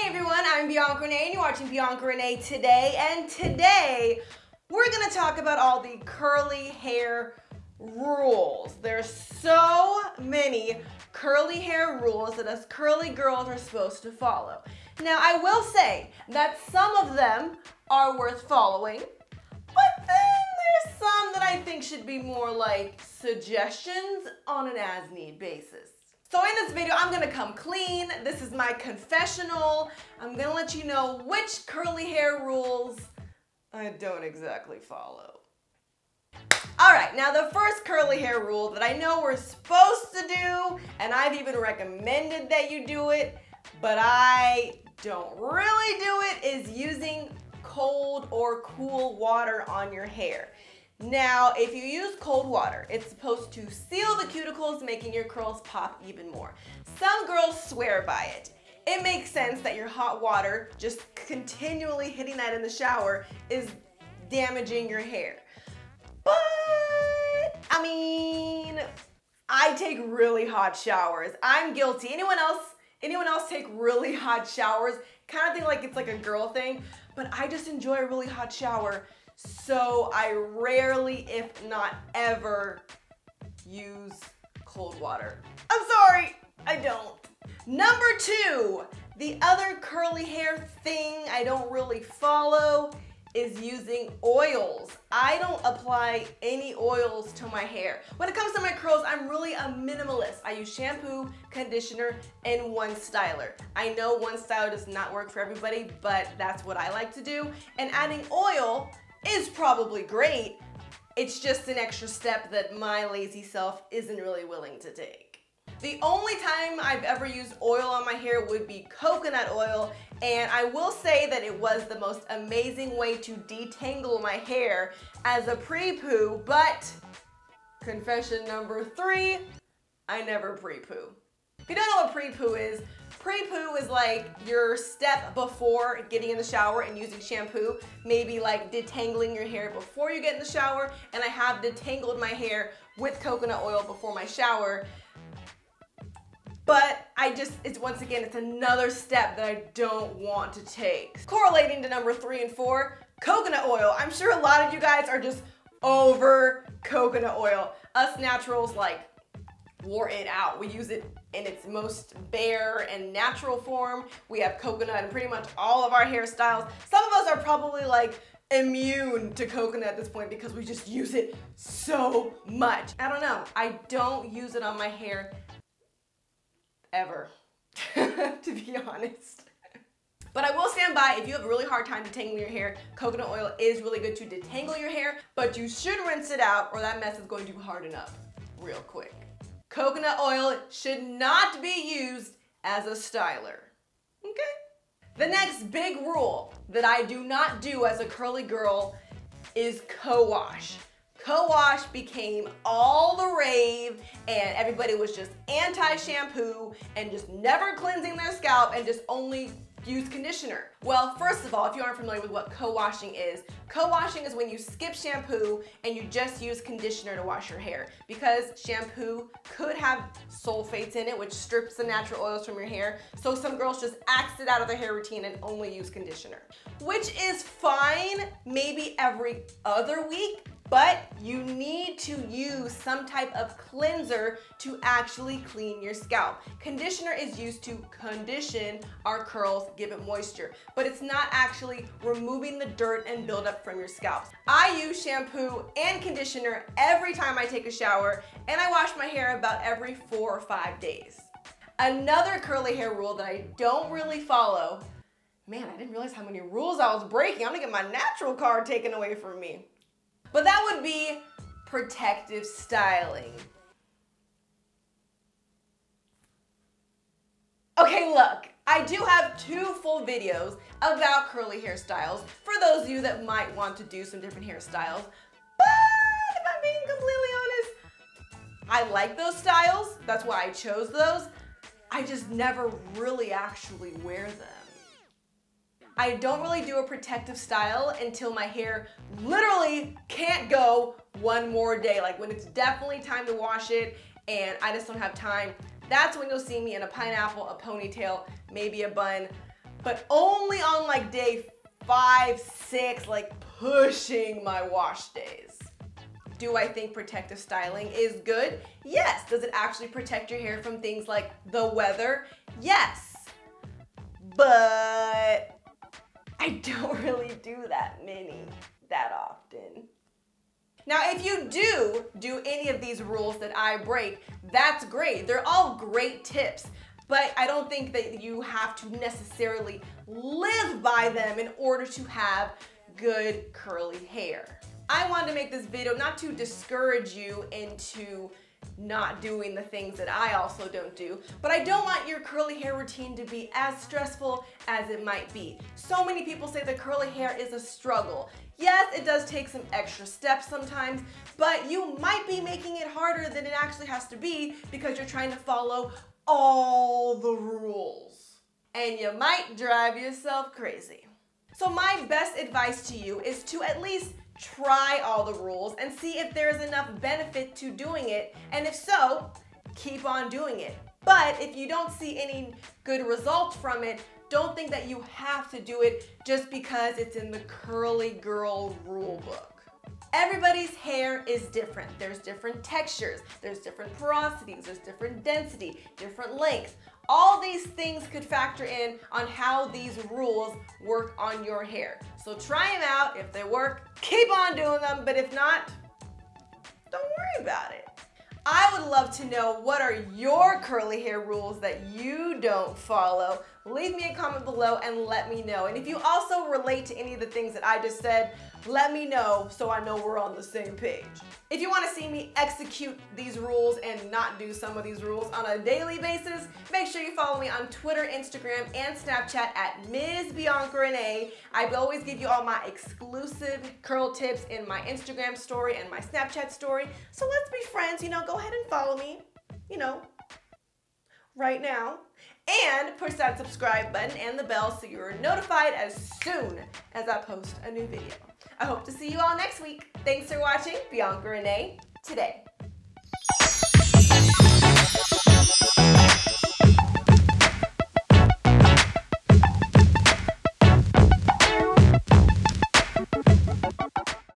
Hey everyone, I'm Bianca Renee and you're watching Bianca Renee today. And today we're gonna talk about all the curly hair rules. There's so many curly hair rules that us curly girls are supposed to follow. Now I will say that some of them are worth following, but then there's some that I think should be more like suggestions on an as-need basis. So in this video, I'm gonna come clean. This is my confessional. I'm gonna let you know which curly hair rules I don't exactly follow. All right, now the first curly hair rule that I know we're supposed to do, and I've even recommended that you do it, but I don't really do it, is using cold or cool water on your hair. Now, if you use cold water, it's supposed to seal the cuticles, making your curls pop even more. Some girls swear by it. It makes sense that your hot water, just continually hitting that in the shower, is damaging your hair. But, I mean, I take really hot showers. I'm guilty. Anyone else, anyone else take really hot showers? Kind of think like it's like a girl thing, but I just enjoy a really hot shower so I rarely, if not ever, use cold water. I'm sorry, I don't. Number two, the other curly hair thing I don't really follow is using oils. I don't apply any oils to my hair. When it comes to my curls, I'm really a minimalist. I use shampoo, conditioner, and one styler. I know one styler does not work for everybody, but that's what I like to do. And adding oil is probably great. It's just an extra step that my lazy self isn't really willing to take. The only time I've ever used oil on my hair would be coconut oil, and I will say that it was the most amazing way to detangle my hair as a pre-poo, but confession number three, I never pre-poo. If you don't know what pre-poo is, Pre-poo is like your step before getting in the shower and using shampoo. Maybe like detangling your hair before you get in the shower. And I have detangled my hair with coconut oil before my shower. But I just, it's once again, it's another step that I don't want to take. Correlating to number three and four, coconut oil. I'm sure a lot of you guys are just over coconut oil. Us naturals like wore it out. We use it in its most bare and natural form. We have coconut in pretty much all of our hairstyles. Some of us are probably like immune to coconut at this point because we just use it so much. I don't know. I don't use it on my hair ever, to be honest. But I will stand by, if you have a really hard time detangling your hair, coconut oil is really good to detangle your hair, but you should rinse it out or that mess is going to harden up real quick. Coconut oil should not be used as a styler. Okay? The next big rule that I do not do as a curly girl is co-wash. Co-wash became all the rave and everybody was just anti-shampoo and just never cleansing their scalp and just only use conditioner? Well, first of all, if you aren't familiar with what co-washing is, co-washing is when you skip shampoo and you just use conditioner to wash your hair because shampoo could have sulfates in it, which strips the natural oils from your hair. So some girls just axe it out of their hair routine and only use conditioner, which is fine maybe every other week, but you need to use some type of cleanser to actually clean your scalp. Conditioner is used to condition our curls, give it moisture, but it's not actually removing the dirt and buildup from your scalp. I use shampoo and conditioner every time I take a shower, and I wash my hair about every four or five days. Another curly hair rule that I don't really follow, man, I didn't realize how many rules I was breaking. I'm gonna get my natural card taken away from me. But that would be protective styling. Okay, look, I do have two full videos about curly hairstyles for those of you that might want to do some different hairstyles. But if I'm being completely honest, I like those styles. That's why I chose those. I just never really actually wear them. I don't really do a protective style until my hair literally can't go one more day. Like when it's definitely time to wash it and I just don't have time. That's when you'll see me in a pineapple, a ponytail, maybe a bun. but only on like day five, six, like pushing my wash days. Do I think protective styling is good? Yes. Does it actually protect your hair from things like the weather? Yes. But don't really do that many that often. Now, if you do do any of these rules that I break, that's great. They're all great tips, but I don't think that you have to necessarily live by them in order to have good curly hair. I wanted to make this video not to discourage you into not doing the things that I also don't do, but I don't want your curly hair routine to be as stressful as it might be. So many people say that curly hair is a struggle. Yes, it does take some extra steps sometimes, but you might be making it harder than it actually has to be because you're trying to follow all the rules. And you might drive yourself crazy. So my best advice to you is to at least try all the rules and see if there's enough benefit to doing it. And if so, keep on doing it. But if you don't see any good results from it, don't think that you have to do it just because it's in the curly girl rule book. Everybody's hair is different. There's different textures, there's different porosities, there's different density, different lengths. All these things could factor in on how these rules work on your hair. So try them out. If they work, keep on doing them. But if not, don't worry about it. I would love to know what are your curly hair rules that you don't follow. Leave me a comment below and let me know. And if you also relate to any of the things that I just said, let me know so I know we're on the same page. If you want to see me execute these rules and not do some of these rules on a daily basis, make sure you follow me on Twitter, Instagram, and Snapchat at Ms. Bianca Renee. I always give you all my exclusive curl tips in my Instagram story and my Snapchat story. So let's be friends, you know, go ahead and follow me, you know, right now. And push that subscribe button and the bell so you're notified as soon as I post a new video. I hope to see you all next week. Thanks for watching Bianca Renee today.